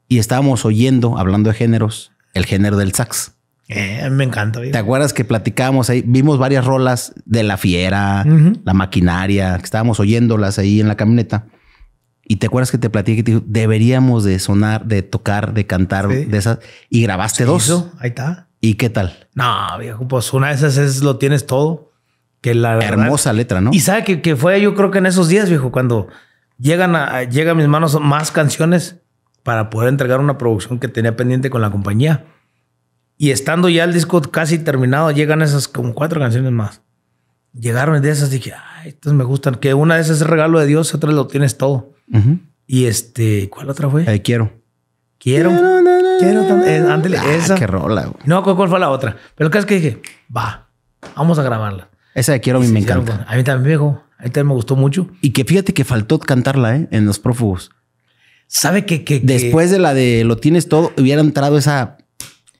Y estábamos oyendo, hablando de géneros, el género del sax. Eh, me encanta. viejo. ¿Te acuerdas que platicábamos ahí? Vimos varias rolas de La Fiera. La Maquinaria, que estábamos oyéndolas ahí en la camioneta. Y te acuerdas que te platiqué que te dijo, deberíamos de sonar, de tocar, de cantar Sí. de esas. Y grabaste dos. Eso, ahí está. ¿Y qué tal? No, viejo, pues una de esas es lo tienes todo. Que la Hermosa letra, ¿no? Y sabe que, que fue yo creo que en esos días, viejo, cuando llegan a, llega a mis manos más canciones para poder entregar una producción que tenía pendiente con la compañía. Y estando ya el disco casi terminado, llegan esas como cuatro canciones más. Llegaron de esas, dije, ay, estas me gustan. Que una de esas es regalo de Dios, otra lo tienes todo. Y este, ¿cuál otra fue? Ahí quiero. Quiero. Quiero también. Eh, ándale, Ah, esa. qué rola, güey. No, ¿cuál fue la otra? Pero el caso es que dije, va, vamos a grabarla. Esa de quiero a mí me hicieron encanta. A mí también, viejo. A mí también me gustó mucho. Y que fíjate que faltó cantarla, ¿eh? En los prófugos. ¿Sabe que, que, que Después de la de lo tienes todo, hubiera entrado esa,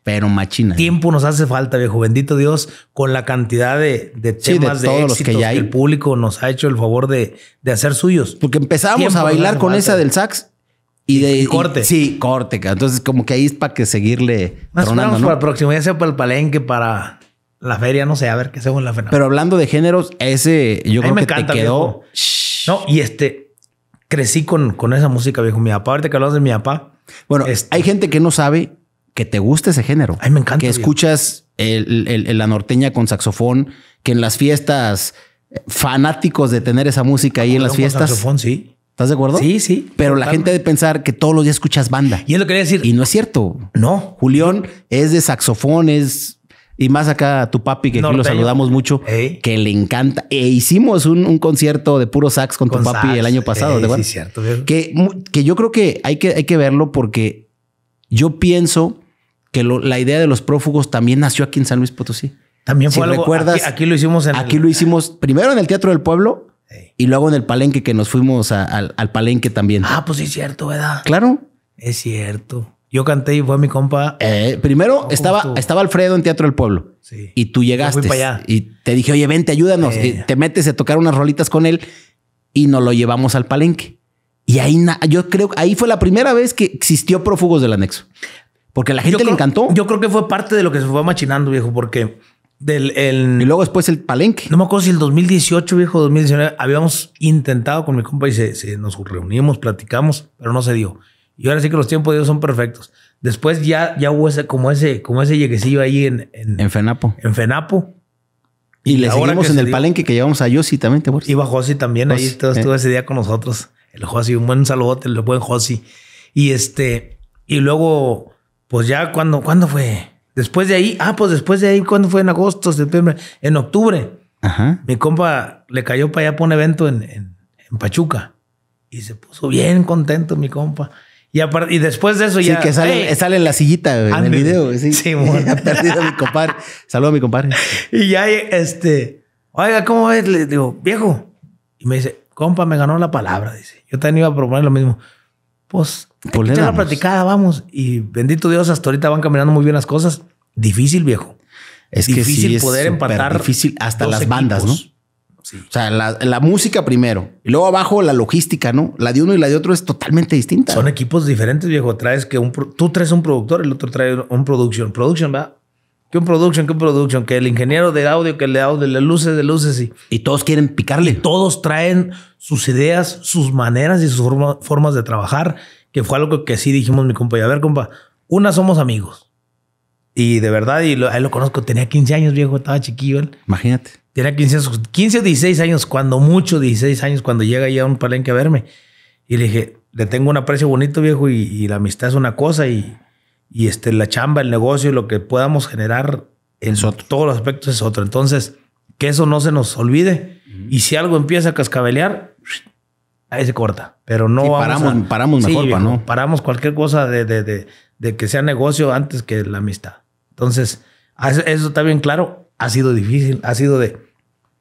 pero machina. tiempo nos hace falta, viejo? Bendito Dios, con la cantidad de, de Sí, de temas de, todos los que ya hay. el público nos ha hecho el favor de, de hacer suyos. Porque empezábamos Tiempo a bailar con falta. esa del sax y de Y corte. sí, corte. Entonces, como que ahí es para que seguirle Nos tronando, ¿no? para el próximo, ya sea para el palenque, para la feria, no sé, a ver qué en la feria. Pero hablando de géneros, ese yo A creo me que encanta, te quedó. viejo. No, y este, crecí con, con esa música, viejo. Mi papá, ahorita que hablamos de mi papá, Bueno, Este- hay gente que no sabe que te gusta ese género. A mí me encanta, Que viejo. escuchas el- el- el- la norteña con saxofón, que en las fiestas, fanáticos de tener esa música ahí en las con fiestas. saxofón, sí. ¿Estás de acuerdo? Sí, sí. Pero la gente debe pensar que todos los días escuchas banda. Y es lo que quería decir. Y no es cierto. no. Julián es de saxofón, es. Y más acá a tu papi, que aquí lo saludamos mucho, Ey. que le encanta. E hicimos un, un concierto de puro sax con, Con tu papi sax. el año pasado. Sí, cierto, que, que yo creo que hay, que hay que verlo porque yo pienso que lo- la idea de los prófugos también nació aquí en San Luis Potosí. También Si fue algo. recuerdas, aquí, aquí lo hicimos en. Aquí el- lo hicimos primero en el Teatro del Pueblo Ey. y luego en el Palenque, que nos fuimos a- al, al Palenque también. Ah, pues sí, es cierto, ¿verdad? Claro. Es cierto. Yo canté y fue mi compa. Eh, primero ¿Cómo estaba, estaba Alfredo en Teatro del Pueblo. Sí. Y tú llegaste. Yo fui para allá. Y te dije, oye, vente, ayúdanos. Eh. Y te metes a tocar unas rolitas con él y nos lo llevamos al palenque. Y ahí yo creo ahí fue la primera vez que existió Prófugos del Anexo. Porque a la gente Yo le encantó. Yo creo que fue parte de lo que se fue machinando, viejo, porque del el, y luego después el palenque. no me acuerdo si el 2018, viejo, 2019, habíamos intentado con mi compa y se, se- nos reunimos, platicamos, pero no se dio. Y ahora sí que los tiempos de Dios son perfectos. Después ya, ya hubo ese, como ese, como ese lleguecillo ahí en, en, En Fenapo. en Fenapo. Y, le seguimos en el palenque que llevamos a Yossi también, ¿te acuerdas? Iba Josi también ahí, estuvo eh. ese día con nosotros. El Josi, un buen saludote, el buen Josi. Y este, y luego, pues ya cuando, ¿cuándo fue? Después de ahí, ah, pues después de ahí, ¿cuándo fue? En agosto, septiembre, en octubre. Ajá. Mi compa le cayó para allá por un evento en, en, en Pachuca. Y se puso bien contento, mi compa. Y, después de eso Sí, ya. que sale, en la sillita güey, en el video. güey, Sí, Sí, ha perdido mi compadre. Saludos a mi compadre. Y ya, este, oiga, ¿cómo ves? Le digo, viejo. Y me dice, compa, me ganó la palabra. Dice, yo también iba a proponer lo mismo. Pues, Pues la platicada, vamos. Y bendito Dios, hasta ahorita van caminando muy bien las cosas. Difícil, viejo. Es que Difícil sí, es poder empatar Difícil hasta las bandas, ¿no? Sí. O sea, la, la música primero y luego abajo la logística, ¿no? La de uno y la de otro es totalmente distinta. Son equipos diferentes, viejo. Traes que un pro- tú traes un productor, el otro trae un production. Production, va. Que un production, que un production, que el ingeniero de audio, que el de audio, de luces, de luces y Y todos quieren picarle. todos traen sus ideas, sus maneras y sus forma- formas de trabajar, que fue algo que sí dijimos mi compa. Y a ver, compa, una somos amigos. Y de verdad, y lo, a él lo conozco, tenía 15 años, viejo, estaba chiquillo él. Imagínate. Tenía 15, años, 15 o 16 años, cuando mucho 16 años, cuando llega ya a un palenque a verme. Y le dije, le tengo un aprecio bonito, viejo, y, y la amistad es una cosa, y, y este, la chamba, el negocio, lo que podamos generar en todos los aspectos es otro. Entonces, que eso no se nos olvide. Y si algo empieza a cascabelear, ahí se corta. Pero no Sí, vamos paramos- a- paramos Sí, mejor, pa, viejo, ¿no? Paramos cualquier cosa de, de, de, de que sea negocio antes que la amistad. Entonces, eso está bien claro. Ha sido difícil. Ha sido de,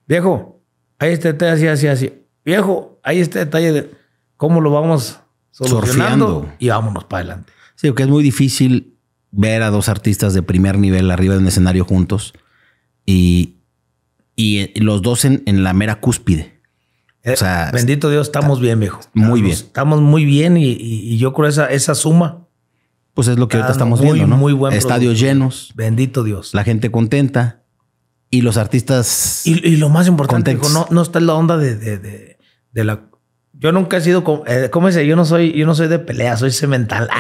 viejo, hay este detalle así, así, así. Viejo, hay este detalle de cómo lo vamos solucionando Surfeando. y vámonos para adelante. Sí, porque es muy difícil ver a dos artistas de primer nivel arriba de un escenario juntos y, y eh, los dos en, en la mera cúspide. Eh, O sea, bendito Dios, estamos bien, viejo. muy bien. Estamos muy bien y, y- y yo creo esa, esa suma, Pues es lo que ahorita estamos muy, viendo, ¿no? muy buen Estadios producto. llenos, bendito Dios. la gente contenta y los artistas. Y, y lo más importante, viejo, no, no está en la onda de, de, de, de la. Yo nunca he sido, como- eh, ¿cómo dice? Yo no soy, yo no soy de pelea, soy cemental.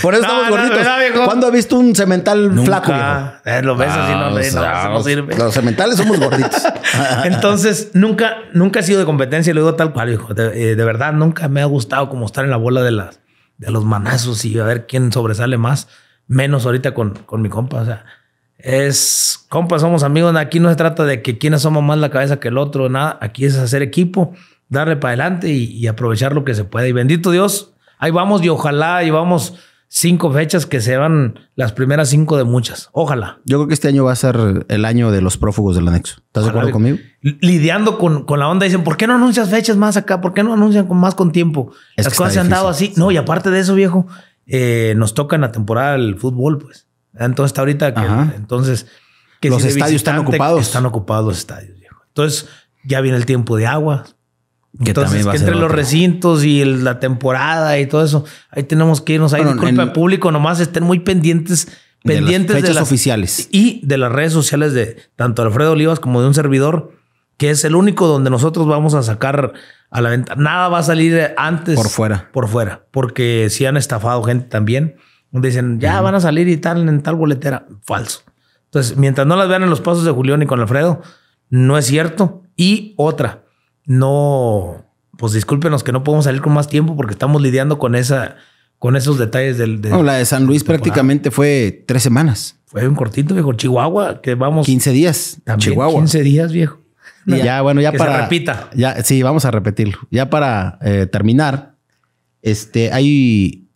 Por eso estamos gorditos. ¿Cuándo has visto un cemental flaco, viejo? Eh, lo ves así, no, no, no, sirve. Los cementales somos gorditos. Entonces, nunca, nunca ha sido de competencia, lo digo tal cual, viejo. De, eh, de, verdad, nunca me ha gustado como estar en la bola de, las, de los manazos y a ver quién sobresale más. Menos ahorita con, con mi compa. O sea, es, compa, somos amigos. Aquí no se trata de que quiénes somos más la cabeza que el otro, nada. Aquí es hacer equipo, darle para adelante y, y aprovechar lo que se puede. Y bendito Dios, ahí vamos y ojalá llevamos cinco fechas que sean las primeras cinco de muchas. Ojalá. Yo creo que este año va a ser el año de los prófugos del anexo. ¿Estás de acuerdo conmigo? Lidiando con, con, la onda, dicen, ¿por qué no anuncias fechas más acá? ¿Por qué no anuncian con más con tiempo? Es las cosas se han dado así. No, y aparte de eso, viejo, eh, nos toca en la temporada el fútbol, pues. Entonces, está ahorita que, entonces, que los estadios están ocupados. Están ocupados los estadios, viejo. Entonces, ya viene el tiempo de agua. Que Entonces, que entre los recintos y la temporada y todo eso, ahí tenemos que irnos. Ahí, bueno, disculpa, el público, nomás estén muy pendientes, pendientes de las fechas oficiales y de las redes sociales de tanto Alfredo Olivas como de un servidor, que es el único donde nosotros vamos a sacar a la venta. Nada va a salir antes. Por fuera. Por fuera, porque si han estafado gente también. Dicen, ya van a salir y tal en tal boletera. Falso. Entonces, mientras no las vean en los pasos de Julián y con Alfredo, no es cierto. Y otra, no, pues discúlpenos que no podemos salir con más tiempo porque estamos lidiando con esa, con esos detalles del. De, no, la de San Luis prácticamente fue tres semanas. Fue un cortito, viejo. Chihuahua, que vamos. 15 días. También Chihuahua. 15 días, viejo. Ya, bueno, ya que para. Se repita. Ya, sí, vamos a repetirlo. Ya para eh, terminar, este, hay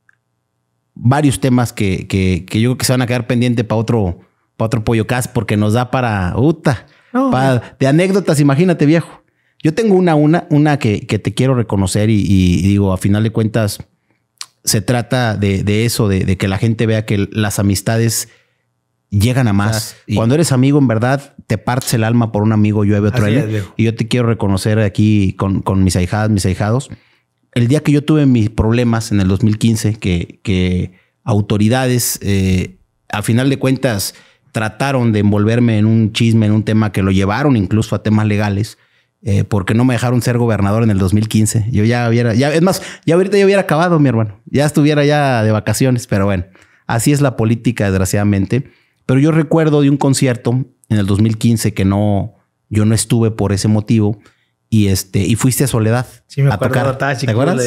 varios temas que, que, que, yo creo que se van a quedar pendientes para otro, para otro pollo cast porque nos da para. Uta, no, para, de anécdotas, imagínate, viejo. Yo tengo una, una, una que, que te quiero reconocer y, y, digo, a final de cuentas, se trata de, de eso, de, de, que la gente vea que las amistades llegan a más. Y Cuando eres amigo, en verdad, te partes el alma por un amigo, llueve otro es, Y yo te quiero reconocer aquí con, con mis ahijadas, mis ahijados. El día que yo tuve mis problemas en el 2015, que, que autoridades, eh, a final de cuentas, trataron de envolverme en un chisme, en un tema que lo llevaron incluso a temas legales eh, porque no me dejaron ser gobernador en el 2015. Yo ya hubiera, ya, es más, ya ahorita ya hubiera acabado, mi hermano. Ya estuviera ya de vacaciones, pero bueno, así es la política, desgraciadamente. Pero yo recuerdo de un concierto en el 2015 que no, yo no estuve por ese motivo y este, y fuiste a Soledad sí, me a tocar. ¿Te acuerdas?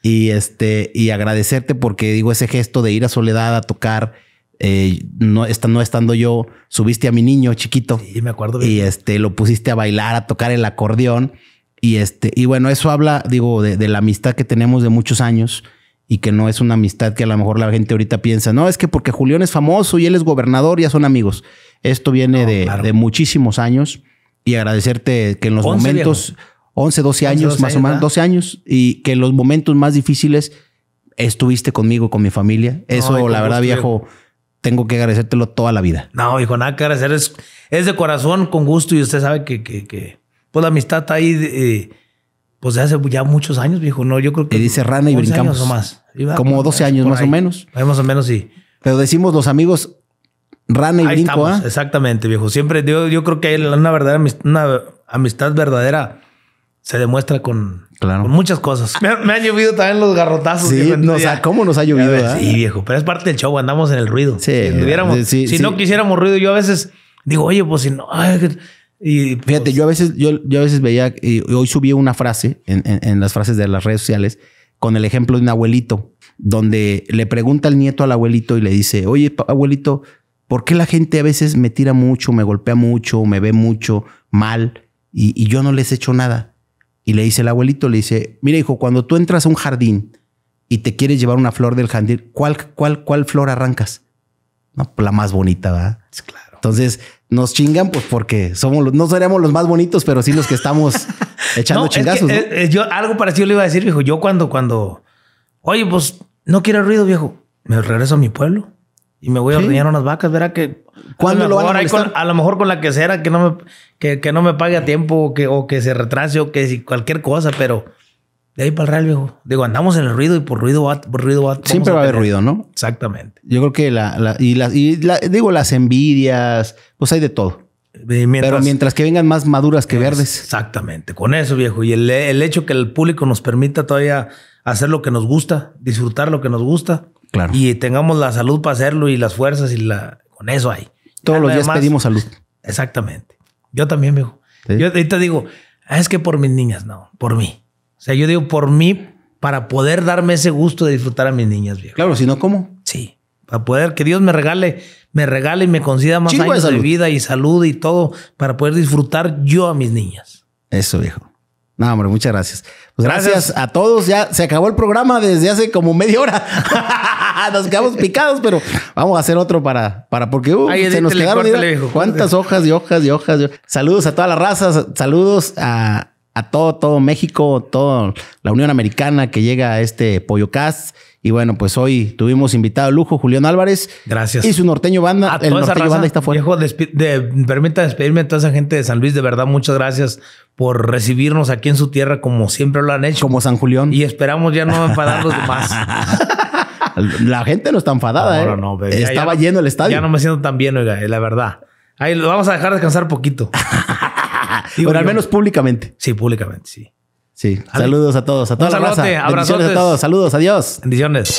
Y este, y agradecerte porque digo ese gesto de ir a Soledad a tocar eh, no, no estando yo, subiste a mi niño chiquito. Sí, me acuerdo. Bien. Y este, lo pusiste a bailar, a tocar el acordeón. Y este, y bueno, eso habla, digo, de, de, la amistad que tenemos de muchos años y que no es una amistad que a lo mejor la gente ahorita piensa, no, es que porque Julián es famoso y él es gobernador, ya son amigos. Esto viene no, de, claro. de, muchísimos años y agradecerte que en los 11, momentos, viejo. 11, 12 años, 11, 12 más años, o menos, 12 años, y que en los momentos más difíciles estuviste conmigo, con mi familia. Eso, no, la verdad, viejo. viejo tengo que agradecértelo toda la vida. No, hijo, nada que agradecer. Es, es de corazón, con gusto. Y usted sabe que, que, que pues la amistad está ahí, eh, pues hace ya muchos años, viejo. No, yo creo que. Y dice rana y brincamos. o más. Como 12 años más ahí. o menos. Más o menos, sí. Pero decimos los amigos rana y ahí brinco, estamos, ¿ah? Exactamente, viejo. Siempre yo, yo creo que hay una verdadera una amistad verdadera se demuestra con, claro. con muchas cosas. Me, me, han llovido también los garrotazos. Sí, viejo, no, o sea, ¿cómo nos ha llovido? Ver, sí, viejo, pero es parte del show, andamos en el ruido. Sí, si, sí, si sí. no quisiéramos ruido, yo a veces digo, oye, pues si no. Ay, y, pues, Fíjate, yo a veces, yo, yo a veces veía, y hoy subí una frase en, en, en las frases de las redes sociales con el ejemplo de un abuelito, donde le pregunta el nieto al abuelito y le dice, oye, abuelito, ¿por qué la gente a veces me tira mucho, me golpea mucho, me ve mucho mal y, y yo no les he hecho nada? Y le dice el abuelito, le dice, mira hijo, cuando tú entras a un jardín y te quieres llevar una flor del jardín, ¿cuál, cuál, cuál flor arrancas? No, pues la más bonita, ¿verdad? Claro. Entonces nos chingan, pues porque somos los, no seremos los más bonitos, pero sí los que estamos echando no, chingazos. Es que, ¿no? eh, yo algo parecido le iba a decir, viejo. Yo cuando, cuando, oye, pues no quiero ruido, viejo. Me regreso a mi pueblo y me voy a ordeñar unas vacas. Verá que ¿Cuándo a lo van a con, A lo mejor con la quesera que no me, que, que no me pague a tiempo o que, o que se retrase o que si cualquier cosa, pero de ahí para el real, viejo. Digo, andamos en el ruido y por ruido va, por ruido va. Siempre va a haber ruido, ¿no? Exactamente. Yo creo que la, la y, la, y la, digo, las envidias, pues hay de todo. Mientras, Pero mientras que vengan más maduras que verdes. Exactamente, con eso, viejo. Y el, el hecho que el público nos permita todavía hacer lo que nos gusta, disfrutar lo que nos gusta. Claro. Y tengamos la salud para hacerlo y las fuerzas y la... Con eso hay. Todos los lo días pedimos salud. Exactamente. Yo también, viejo. Sí. Yo ahorita digo, "Ah, es que por mis niñas, no, por mí. O sea, yo digo por mí para poder darme ese gusto de disfrutar a mis niñas, viejo. Claro, si no, ¿cómo? Sí. Para poder que Dios me regale, me regale y me conceda más Chingo años de, vida y salud y todo para poder disfrutar yo a mis niñas. Eso, viejo. No, hombre, muchas gracias. Pues gracias, Gracias. a todos. Ya se acabó el programa desde hace como media hora. nos quedamos picados, pero vamos a hacer otro para, para porque uh, Ay, se nos quedaron. cuántas hojas y hojas y hojas. y- Saludos a toda la raza. Saludos a, a todo, todo México, toda la Unión Americana que llega a este Pollo Cast. Y bueno, pues hoy tuvimos invitado de lujo Julián Álvarez. Gracias. Y su norteño banda. A el norteño raza, banda está fuera. viejo, de, permita despedirme de toda esa gente de San Luis. De verdad, muchas gracias por recibirnos aquí en su tierra como siempre lo han hecho. Como San Julián. Y esperamos ya no enfadarlos más. La gente no está enfadada, No, ¿eh? no, ya- Estaba ya no- lleno el estadio. Ya no me siento tan bien, oiga, eh, la verdad. Ahí lo vamos a dejar descansar poquito. Digo Pero al menos públicamente. Sí, públicamente, sí. Sí. Saludos a todos, a toda Un la raza. Bendiciones a todos. Saludos, adiós. Bendiciones.